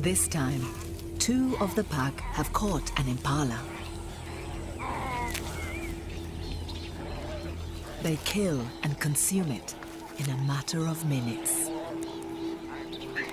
This time, two of the pack have caught an impala. They kill and consume it in a matter of minutes.